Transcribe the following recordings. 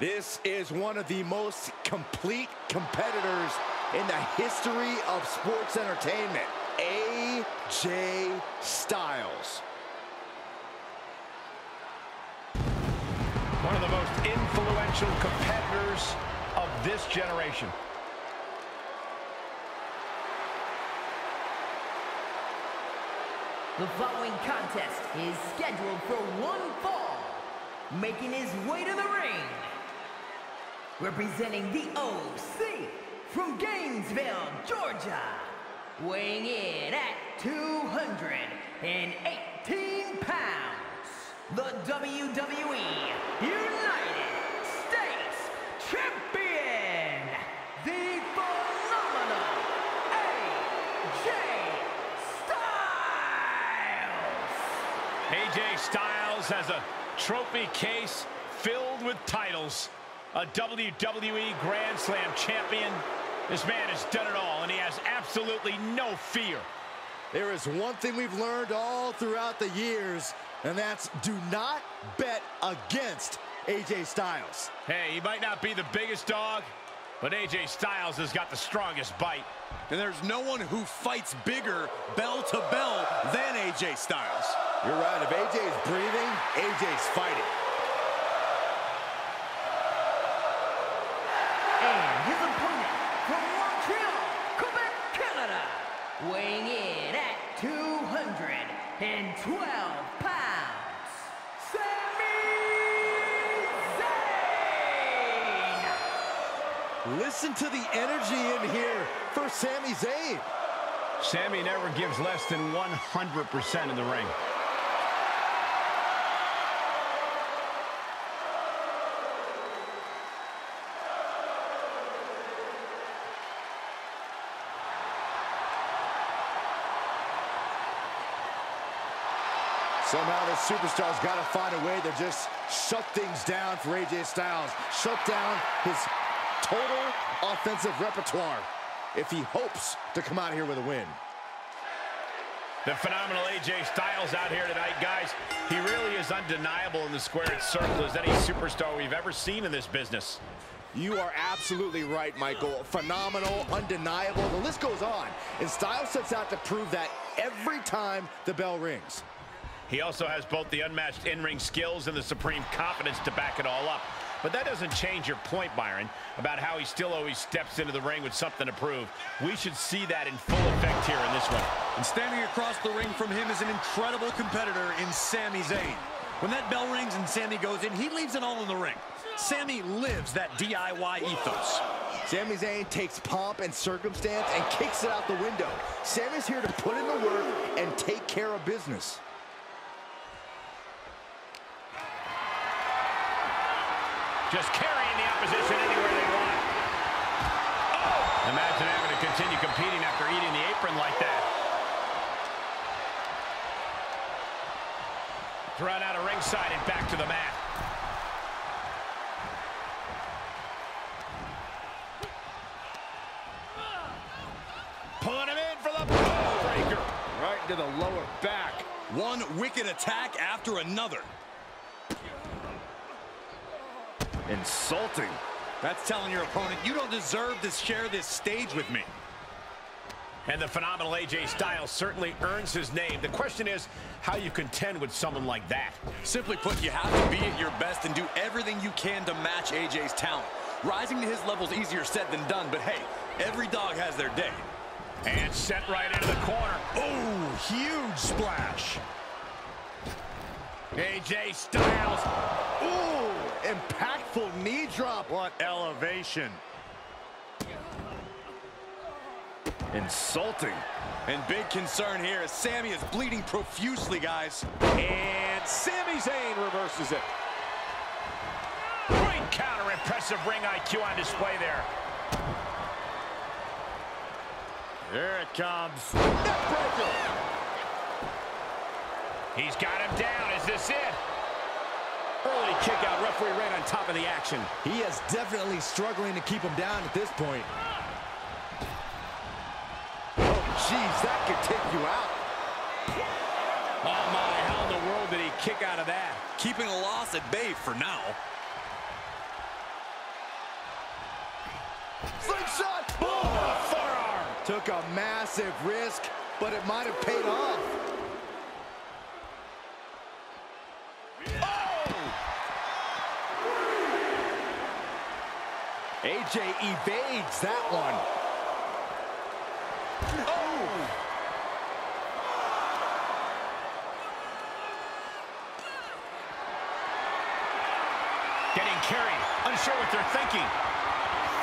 This is one of the most complete competitors in the history of sports entertainment. AJ Styles. One of the most influential competitors of this generation. The following contest is scheduled for one fall. Making his way to the ring. Representing the OC from Gainesville, Georgia. Weighing in at 218 pounds. The WWE United States Champion. The phenomenal AJ Styles. AJ Styles has a trophy case filled with titles. A WWE Grand Slam champion. This man has done it all, and he has absolutely no fear. There is one thing we've learned all throughout the years, and that's do not bet against AJ Styles. Hey, he might not be the biggest dog, but AJ Styles has got the strongest bite. And there's no one who fights bigger bell to bell than AJ Styles. You're right. If AJ's breathing, AJ's fighting. And his opponent from Montreal, Quebec, Canada, weighing in at 212 pounds, Sami Zayn! Listen to the energy in here for Sami Zayn. Sami never gives less than 100% in the ring. Somehow this superstar's got to find a way to just shut things down for AJ Styles. Shut down his total offensive repertoire if he hopes to come out here with a win. The phenomenal AJ Styles out here tonight, guys. He really is undeniable in the squared circle as any superstar we've ever seen in this business. You are absolutely right, Michael. Phenomenal, undeniable. The list goes on. And Styles sets out to prove that every time the bell rings. He also has both the unmatched in-ring skills and the supreme confidence to back it all up. But that doesn't change your point, Byron, about how he still always steps into the ring with something to prove. We should see that in full effect here in this one. And standing across the ring from him is an incredible competitor in Sami Zayn. When that bell rings and Sami goes in, he leaves it all in the ring. Sami lives that DIY ethos. Sami Zayn takes pomp and circumstance and kicks it out the window. Sami's here to put in the work and take care of business. Just carrying the opposition anywhere they want. Oh! Imagine having to continue competing after eating the apron like that. Thrown out of ringside and back to the mat. Him in for the. Right into the lower back. One wicked attack after another. Insulting. That's telling your opponent, you don't deserve to share this stage with me. And the phenomenal AJ Styles certainly earns his name. The question is how you contend with someone like that. Simply put, you have to be at your best and do everything you can to match AJ's talent. Rising to his level is easier said than done, but hey, every dog has their day. And set right into the corner. Oh, huge splash. AJ Styles. Ooh, impactful knee drop. What elevation. Insulting. And big concern here is Sami is bleeding profusely, guys. And Sami Zayn reverses it. Great counter, impressive ring IQ on display there. Here it comes. Neckbreaker. He's got him down. Is this it? Early kick out. Referee right on top of the action. He is definitely struggling to keep him down at this point. Oh, jeez, that could take you out. Oh, my. How in the world did he kick out of that? Keeping a loss at bay for now. Slingshot! Oh, forearm. Took a massive risk, but it might have paid off. AJ evades that one. Oh! Getting carried. Unsure what they're thinking.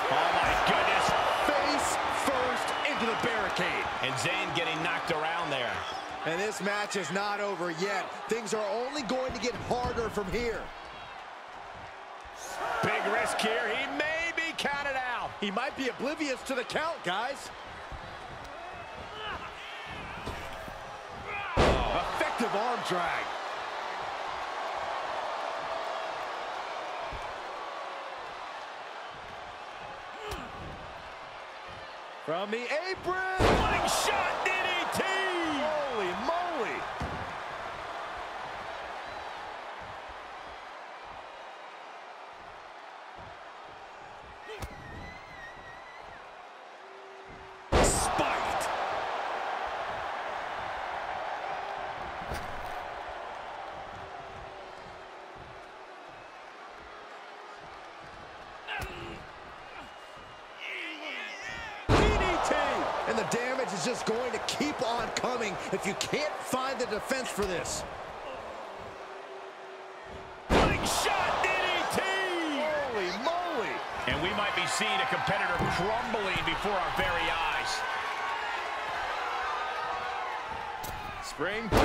Oh, my goodness. Face first into the barricade. And Zayn getting knocked around there. And this match is not over yet. Things are only going to get harder from here. Big risk here. He may be counted out. He might be oblivious to the count, guys. Effective arm drag. From the apron. Shot DDT. Holy moly. Spiked. DDT! And the damage is just going to keep on coming if you can't find the defense for this. Flying shot DDT. Holy moly! And we might be seeing a competitor crumbling before our very eyes. Springboard.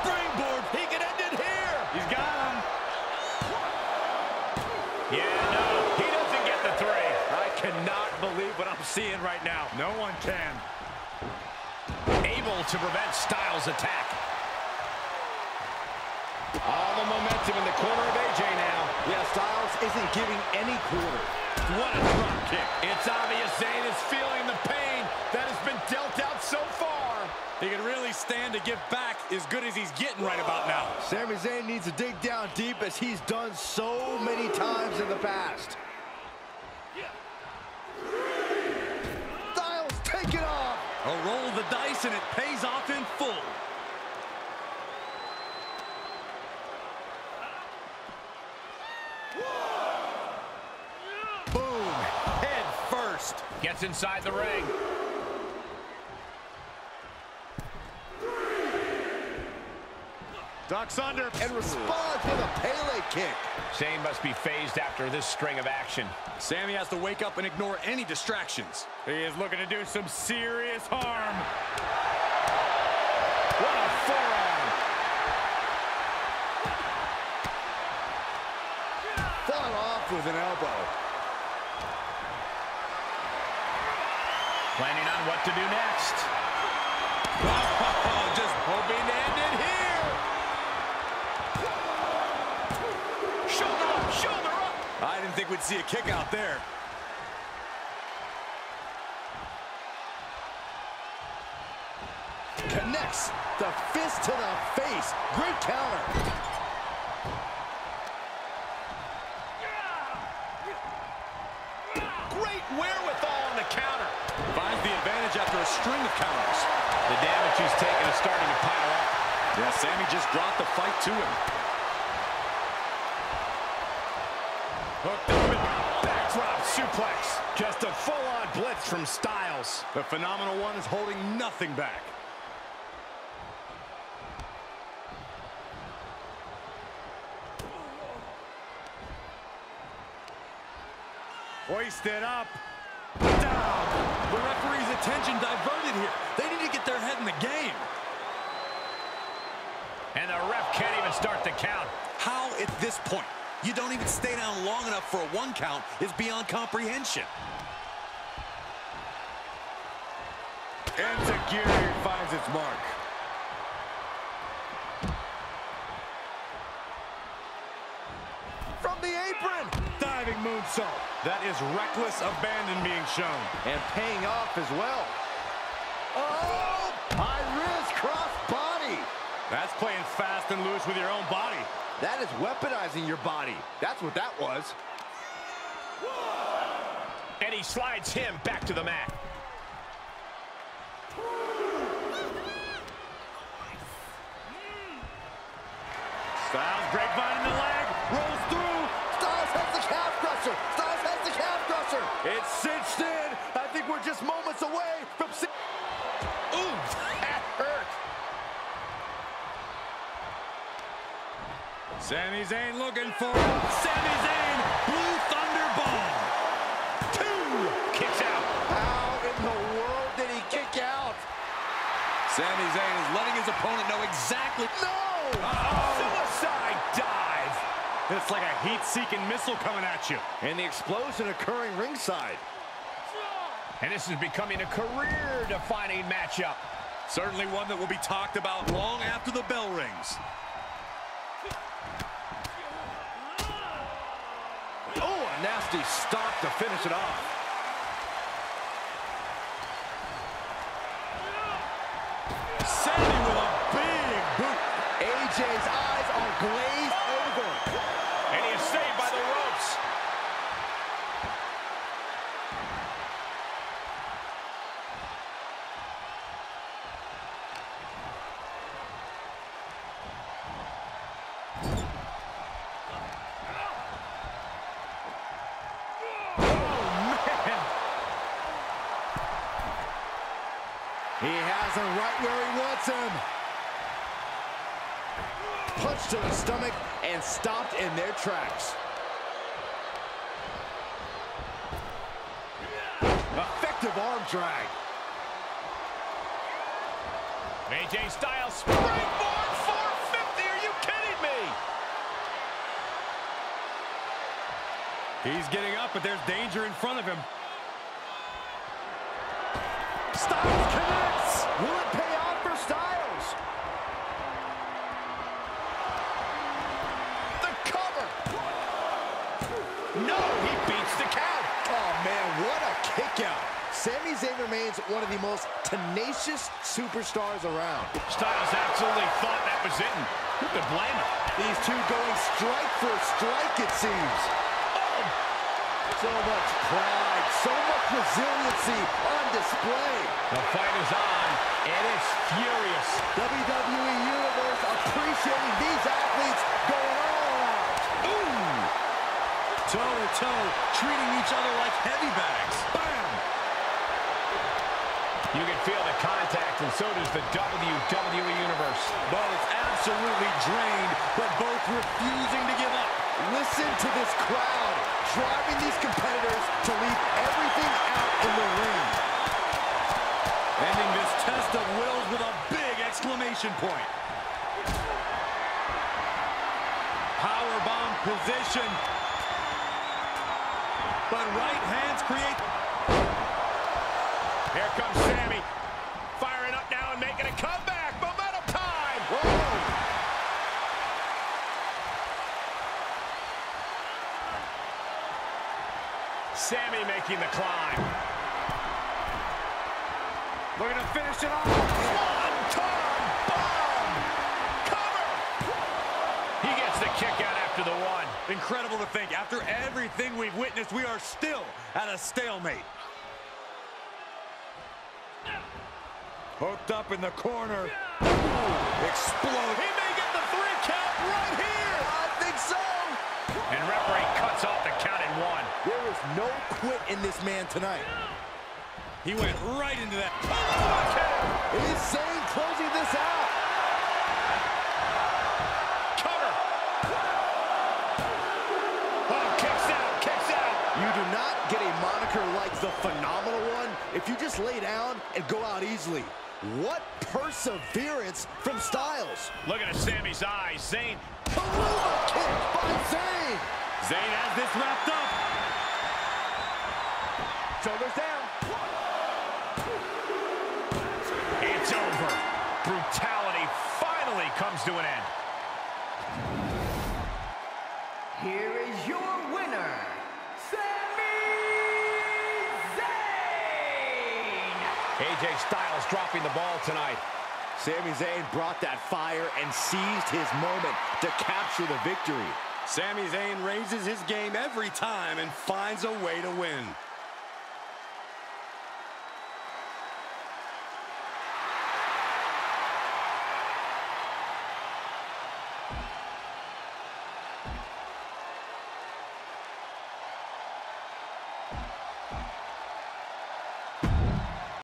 Springboard. He can end it here. He's got him. Yeah, no, he doesn't get the three. I cannot believe what I'm seeing right now. No one can. Able to prevent Styles' attack. All the momentum in the corner of AJ now. Yeah, Styles isn't giving any quarter. What a drop kick. It's obvious Zayn is feeling the pain that has been dealt out so far. He can really stand to give back as good as he's getting right about now. Sami Zayn needs to dig down deep as he's done so many times in the past. And it pays off in full. Boom. Head first. Gets inside the ring. Ducks under. And responds with a Pele kick. Zayn must be fazed after this string of action. Sami has to wake up and ignore any distractions. He is looking to do some serious harm. What a forearm. Fought off with an elbow. Planning on what to do next. Oh, just hoping to end it here. Shoulder up, shoulder up. We'd see a kick out there. Connects the fist to the face. Great counter. Great wherewithal on the counter. Finds the advantage after a string of counters. The damage he's taken is starting to pile up. Yeah, Sami just brought the fight to him. Hooked suplex. Just a full-on blitz from Styles. The phenomenal one is holding nothing back. Hoisted up. Down. The referee's attention diverted here. They need to get their head in the game. And the ref can't even start the count. How at this point you don't even stay down long enough for a one count is beyond comprehension. Enziguri finds its mark. From the apron. Diving moonsault. That is reckless abandon being shown. And paying off as well. Oh! High risk cross body. That's playing fast and loose with your own body. That is weaponizing your body. That's what that was. And he he slides him back to the mat. Styles grapevine in the leg, rolls through. Styles has the calf crusher. Styles has the calf crusher. It's cinched in. I think we're just moments away from. Ooh, that hurt. Sami Zayn looking for it. Sami Zayn, Blue Thunder Bomb. Two. Kicks out. How in the world did he kick out? Sami Zayn is letting his opponent know exactly. No! Suicide dive. It's like a heat-seeking missile coming at you. And the explosion occurring ringside. And this is becoming a career-defining matchup. Certainly one that will be talked about long after the bell rings. Nasty stop to finish it off. Sami with a big boot. AJ's eyes are glazed over. And he is saved by the ropes. He has him right where he wants him. Punch to the stomach and stopped in their tracks. Effective arm drag. AJ Styles springboard 450. Are you kidding me? He's getting up, but there's danger in front of him. Styles connects. Will it pay off for Styles? The cover. No, he beats the count. Oh, man, what a kick out. Sami Zayn remains one of the most tenacious superstars around. Styles absolutely thought that was it. Who could blame him? These two going strike for strike, it seems. Oh. So much pride, so much resiliency on display. The fight is on, and it's furious. WWE Universe appreciating these athletes going. Ooh! Toe-to-toe, treating each other like heavy bags. Bam! You can feel the contact, and so does the WWE Universe. Both absolutely drained, but both refusing to give up. Listen to this crowd, driving these competitors to leave everything out in the ring. Ending this test of wills with a big exclamation point. Powerbomb position. But right hands create... Here comes Sami, firing up now and making a comeback. Momentum time! Whoa! Sami making the climb. Looking to finish it off. Incredible to think, after everything we've witnessed, we are still at a stalemate. Hooked up in the corner. Explode. He may get the three count right here! I think so. And referee cuts off the count in one. There is no quit in this man tonight. He went right into that. Is Zayn closing this out? Get moniker like the Phenomenal One if you just lay down and go out easily. What perseverance from Styles. Look at Sami's eyes. Zayn Helluva kick by Zayn. Zayn has this wrapped up. Shoulders down. It's over. Brutality finally comes to an end. Here is your AJ Styles dropping the ball tonight. Sami Zayn brought that fire and seized his moment to capture the victory. Sami Zayn raises his game every time and finds a way to win.